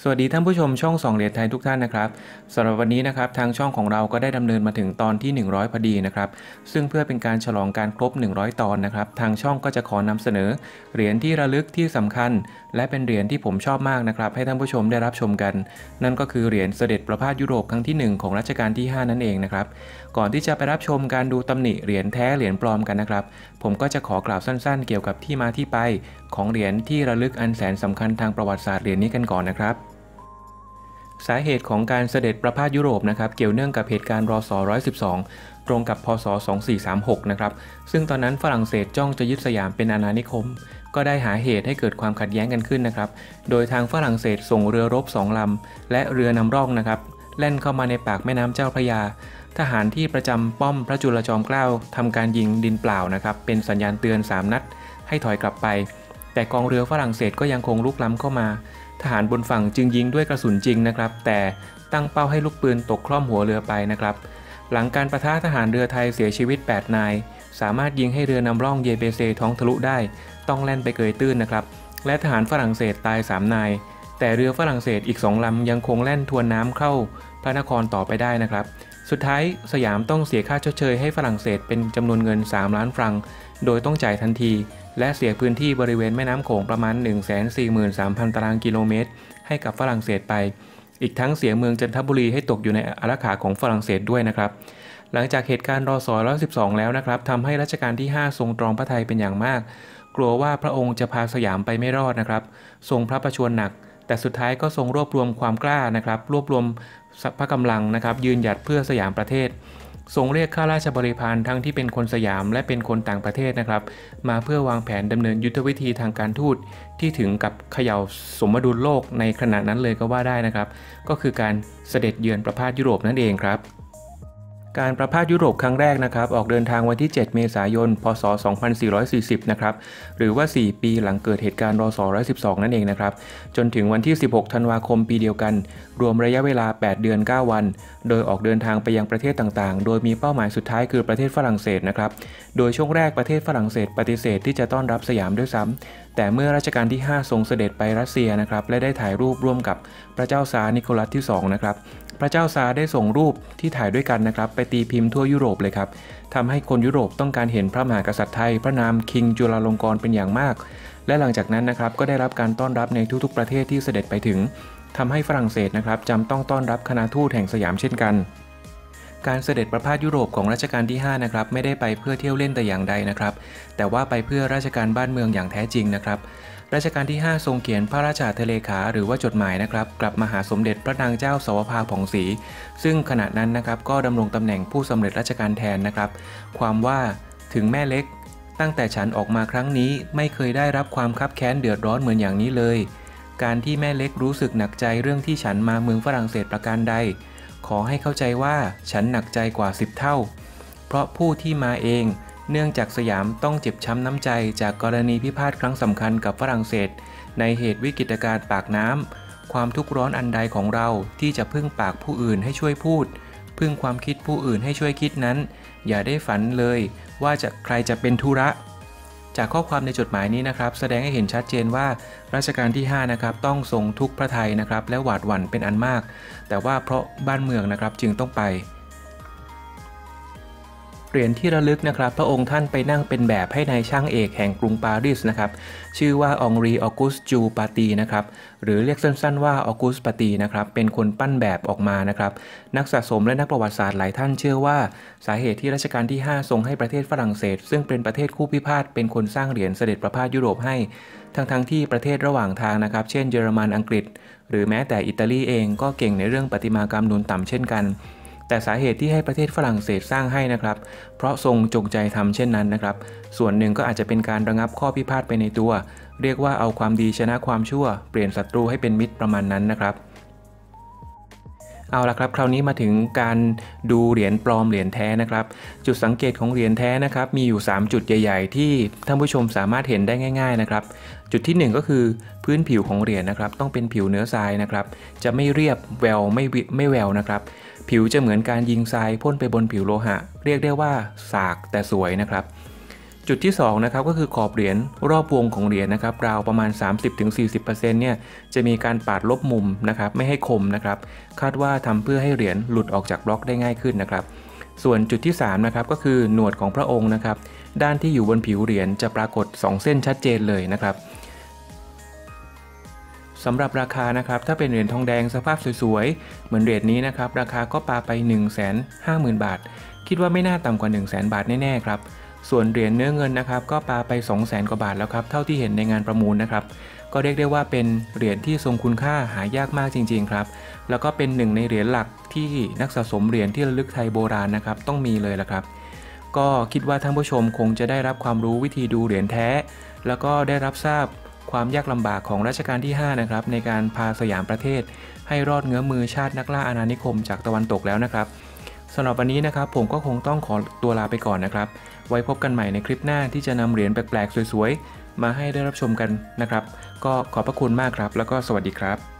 สวัสดีท่านผู้ชมช่องสองเหรียญไทยทุกท่านนะครับสำหรับวันนี้นะครับทางช่องของเราก็ได้ดำเนินมาถึงตอนที่ 100 พอดีนะครับซึ่งเพื่อเป็นการฉลองการครบ 100 ตอนนะครับทางช่องก็จะขอนำเสนอเหรียญที่ระลึกที่สำคัญ และเป็นเหรียญที่ผมชอบมากนะครับให้ท่านผู้ชมได้รับชมกัน นั่นก็คือเหรียญเสด็จประพาสยุโรปครั้งที่ 1 ของรัชกาลที่ 5 นั่นเองนะครับก่อนที่จะไปรับชมการดูตำหนิเหรียญแท้เหรียญปลอมกันนะครับผมก็จะขอกล่าวสั้น ๆ เกี่ยวกับที่มาที่ไป ของเหรียญที่ระลึกอันแสนสำคัญทางประวัติศาสตร์เหรียญนี้กันก่อนนะครับ สาเหตุของการเสด็จประพาสยุโรปนะครับเกี่ยวเนื่องกับเหตุการณ์รอสอ112 ตรงกับพศ 2436 นะครับซึ่งตอนนั้นฝรั่งเศสจ้องจะยึดสยามเป็นอาณานิคม ก็ได้หาเหตุให้เกิดความขัดแย้งกันขึ้นนะครับโดยทางฝรั่งเศสส่งเรือรบสองลำ และเรือนำร่องนะครับแล่นเข้ามาในปากแม่น้ำเจ้าพระยา ทหารที่ประจำป้อมพระจุลจอมเกล้าทำการยิงดินเปล่านะครับเป็นสัญญาณเตือน 3 นัด ให้ถอยกลับไป แต่กองเรือฝรั่งเศสก็ยังคงลุกล้ำเข้ามา ทหารบนฝั่งจึงยิงด้วยกระสุนจริงนะครับ แต่ตั้งเป้าให้ลูกปืนตกคล่อมหัวเรือไปนะครับ หลังการประทะทหารเรือไทยเสียชีวิต 8 นาย สามารถยิงให้เรือนำร่องเยเบเซท้องทะลุได้ ต้องแล่นไปเกยตื้นนะครับ และทหารฝรั่งเศสตาย 3 นาย แต่เรือฝรั่งเศสอีก 2ลำยังคงแล่นทวนน้ำเข้า พระนครต่อไปได้นะครับ สุดท้ายสยามต้องเสียค่าชดเชยให้ฝรั่งเศสเป็นจำนวนเงิน 3 ล้านฟรัง โดยต้องจ่ายทันที และเสียพื้นที่บริเวณแม่น้ำโขงประมาณ 143,000 ตารางกิโลเมตร ให้กับฝรั่งเศสไป อีกทั้งเสียเมืองจันทบุรีให้ตกอยู่ในอาณาขาของฝรั่งเศสด้วยนะครับ หลังจากเหตุการณ์รอสอย112 แล้วนะครับทำให้รัชกาลที่ 5 ทรงตรองพระไทยเป็นอย่างมาก กลัวว่าพระองค์จะพาสยามไปไม่รอดนะครับ ทรงพระประชวรหนัก แต่สุดท้ายก็ทรงรวบรวมความกล้านะครับ รวบรวมพระกำลังนะครับยืนหยัดเพื่อสยามประเทศ ทรงเรียกข้าราชบริพารทั้งที่เป็นคนสยามและเป็นคนต่างประเทศนะครับ มาเพื่อวางแผนดำเนินยุทธวิธีทางการทูตที่ถึงกับเขย่าสมดุลโลกในขณะนั้นเลยก็ว่าได้นะครับ ก็คือการเสด็จเยือนประพาสยุโรปนั่นเองครับ การประพาสยุโรปครั้งแรกนะครับ ออกเดินทางวันที่ 7 เมษายน พศ 2440 นะครับ หรือว่า 4 ปีหลังเกิดเหตุการณ์รศ112 นั่นเองนะครับ จนถึงวันที่ 16 ธันวาคมปีเดียวกัน รวมระยะเวลา 8 เดือน 9 วัน โดยออกเดินทางไปยังประเทศต่างๆ โดยมีเป้าหมายสุดท้ายคือประเทศฝรั่งเศสนะครับ โดยช่วงแรกประเทศฝรั่งเศสปฏิเสธที่จะต้อนรับสยามด้วยซ้ำแต่เมื่อรัชกาลที่ 5 ทรงเสด็จไปรัสเซียนะครับ และได้ถ่ายรูปร่วมกับพระเจ้าซาร์นิโคลัสที่ 2 นะครับ พระเจ้าซาได้ส่งรูปที่ถ่ายด้วยกันนะครับ ไปตีพิมพ์ทั่วยุโรปเลยครับทำให้คนยุโรปต้องการเห็นพระมหากษัตริย์ไทย พระนามคิงจุลาลงกรณ์เป็นอย่างมาก และหลังจากนั้นนะครับก็ได้รับการต้อนรับในทุกๆประเทศที่เสด็จไปถึงทำให้ฝรั่งเศสนะครับจำต้องต้อนรับคณะทูตแห่งสยามเช่นกัน การเสด็จประพาสยุโรปของรัชกาลที่5นะครับไม่ได้ไปเพื่อเที่ยวเล่นแต่อย่างใดนะครับ แต่ว่าไปเพื่อราชการบ้านเมืองอย่างแท้จริงนะครับ รัชกาลที่ 5 ทรงเขียนพระราชาเทเลขาหรือว่าจดหมายนะครับ กลับมาหาสมเด็จพระนางเจ้าสวภาผ่องศรีซึ่งขณะนั้นนะครับก็ดำรงตำแหน่งผู้สำเร็จราชการแทนนะครับ ความว่าถึงแม่เล็ก ตั้งแต่ฉันออกมาครั้งนี้ไม่เคยได้รับความคับแค้นเดือดร้อนเหมือนอย่างนี้เลย การที่แม่เล็กรู้สึกหนักใจเรื่องที่ฉันมาเมืองฝรั่งเศสประการใด ขอให้เข้าใจว่าฉันหนักใจกว่าสิบเท่า เพราะผู้ที่มาเอง เนื่องจากสยามต้องเจ็บช้ำน้ำใจจากกรณีพิพาทครั้งสำคัญกับฝรั่งเศส ในเหตุวิกฤตการณ์ปากน้ำ ความทุกข์ร้อนอันใดของเราที่จะพึ่งปากผู้อื่นให้ช่วยพูด พึ่งความคิดผู้อื่นให้ช่วยคิดนั้น อย่าได้ฝันเลย ว่าจะใครจะเป็นธุระจากข้อความในจดหมายนี้นะครับ แสดงให้เห็นชัดเจนว่ารัชกาลที่5นะครับต้องทรงทุกพระไทยนะครับและหวาดหวั่นเป็นอันมาก แต่ว่าเพราะบ้านเมืองนะครับจึงต้องไป เหรียญที่ระลึกนะครับ พระองค์ท่านไปนั่งเป็นแบบให้ในายช่างเอกแห่งกรุงปารีสนะครับ ชื่อว่าองรีออกุสจูปาตีนะครับ หรือเรียกสั้นๆว่าออกุสปาตีนะครับ เป็นคนปั้นแบบออกมานะครับ นักสะสมและนักประวัติศาสตร์หลายท่านเชื่อว่า สาเหตุที่รัชกาลที่ 5 ทรงให้ประเทศฝรั่งเศส ซึ่งเป็นประเทศคู่พิพาทเป็นคนสร้างเหรียญเสด็จประพาสยุโรปให้ ทั้งๆทที่ประเทศระหว่างทางนะครับ เช่น เยอรมันอังกฤษ หรือแม้แต่อิตาลีเองก็เก่งในเรื่องประติมากรรมนูนต่ำเช่นกัน แต่สาเหตุที่ให้ประเทศฝรั่งเศสสร้างให้นะครับ เพราะทรงจงใจทำเช่นนั้นนะครับ ส่วนหนึ่งก็อาจจะเป็นการระงับข้อพิพาทไปในตัว เรียกว่าเอาความดีชนะความชั่ว เปลี่ยนศัตรูให้เป็นมิตรประมาณนั้นนะครับเอาละครับ คราวนี้มาถึงการดูเหรียญปลอมเหรียญแท้นะครับ จุดสังเกตของเหรียญแท้นะครับ มีอยู่ 3 จุดใหญ่ ๆ ที่ท่านผู้ชมสามารถเห็นได้ง่าย ๆ นะครับ จุดที่ 1 ก็คือพื้นผิวของเหรียญนะครับ ต้องเป็นผิวเนื้อทรายนะครับ จะไม่เรียบแววไม่ไม่แววนะครับ ผิวจะเหมือนการยิงทรายพ่นไปบนผิวโลหะ เรียกได้ว่าสากแต่สวยนะครับ จุดที่2นะครับก็คือขอบเหรียญรอบวงของเหรียญนะครับราวประมาณ 30-40%เนี่ยจะมีการปาดลบมุมนะครับไม่ให้คมนะครับ คาดว่าทำเพื่อให้เหรียญหลุดออกจากบล็อกได้ง่ายขึ้นนะครับส่วนจุดที่3นะครับก็คือหนวดของพระองค์นะครับ ด้านที่อยู่บนผิวเหรียญจะปรากฏ 2 เส้นชัดเจนเลยนะครับ สำหรับราคานะครับถ้าเป็นเหรียญทองแดงสภาพสวยๆ เหมือนเหรียญนี้นะครับราคาก็ปาไป 1 5 0 0 0 0 บาท คิดว่าไม่น่าต่ำกว่า 1 0 0 0 0 0 บาทแน่ๆครับส่วนเหรียญเนื้อเงินนะครับก็ปาไป 2 0 0 0 0 0กว่าบาทแล้วครับเท่าที่เห็นในงานประมูลนะครับก็เรียกได้ว่าเป็นเหรียญที่ทรงคุณค่าหายากมากจริง ๆ ครับ แล้วก็เป็นหนึ่งในเหรียญหลักที่นักสะสมเหรียญที่ระลึกไทยโบราณนะครับต้องมีเลยละครับ ก็คิดว่าท่านผู้ชมคงจะได้รับความรู้วิธีดูเหรียญแท้ แล้วก็ได้รับทราบ ความยากลำบากของรัชกาลที่ 5 นะครับ ในการพาสยามประเทศ ให้รอดเงื้อมือชาตินักล่าอาณานิคมจากตะวันตกแล้วนะครับสำหรับวันนี้นะครับผมก็คงต้องขอตัวลาไปก่อนนะครับ ไว้พบกันใหม่ในคลิปหน้าที่จะนำเหรียญแปลกๆ สวยๆ มาให้ได้รับชมกันนะครับ ก็ขอบพระคุณมากครับ แล้วก็สวัสดีครับ